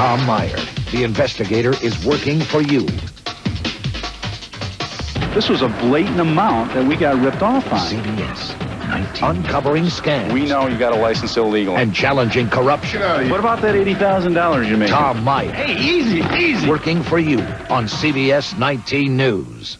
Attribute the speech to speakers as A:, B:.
A: Tom Meyer, the investigator, is working for you.
B: This was a blatant amount that we got ripped off on.
A: CBS 19. Uncovering scams.
C: We know you got a license illegal
A: And challenging corruption.
B: What about that $80,000 you made?
A: Tom Meyer.
B: Hey, easy, easy.
A: Working for you on CBS 19 News.